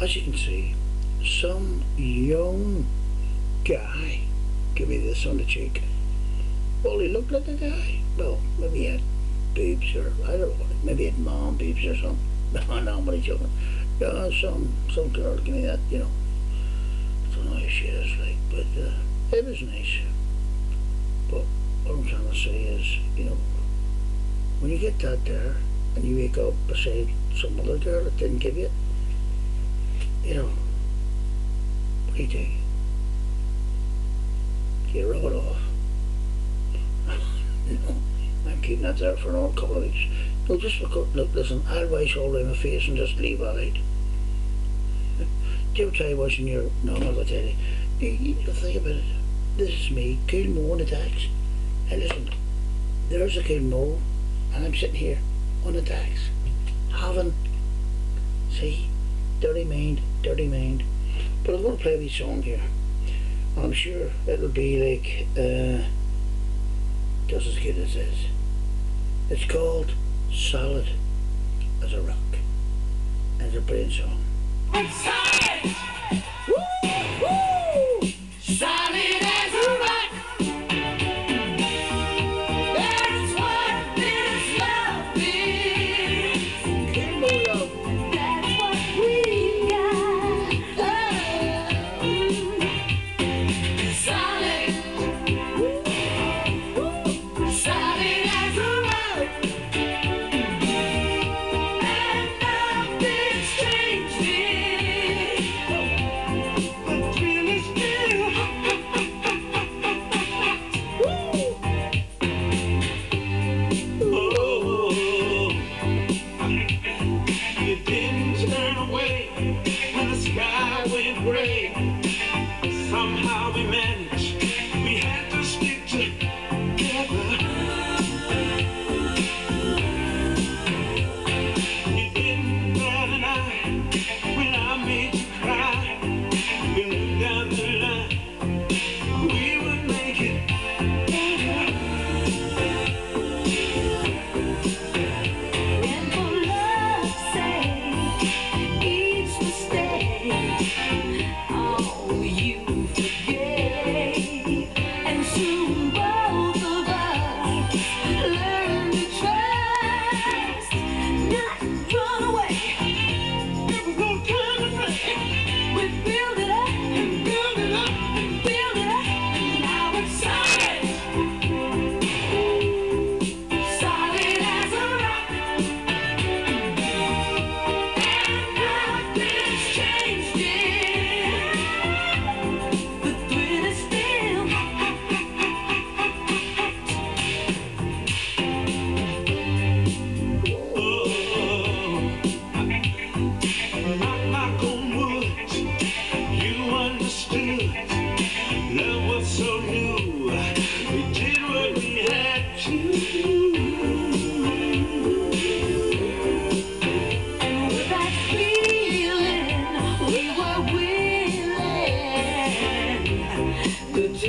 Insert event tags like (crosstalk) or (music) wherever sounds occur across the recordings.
as you can see, some young guy give me this on the cheek. Well, he looked like a guy. Well, maybe he had boobs or I don't know. Maybe he had mom boobs or something. No, but he's joking. Yeah, some some girl give me that, you know. I don't know how she is like, but uh, it was nice. But what I'm trying to say is, you know, when you get that there and you wake up beside some other girl that didn't give you it, you know, what do you rub it off? (laughs) no, I'm keeping that there for another couple of weeks. No, just look, look listen, I'll wash all over my face and just leave it out. (laughs) Do try washing your, no, I'm not going to tell you. You, you think about it. This is me, the decks. And listen, there's a Mo, and I'm sitting here on the decks, having, see, dirty mind, dirty mind. But I'm going to play wee song here. I'm sure it'll be like, uh, just as good as this. It's called Solid as a Rock. And it's a brilliant song. I'm solid! Turn nothing's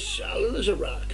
Solid as a rock.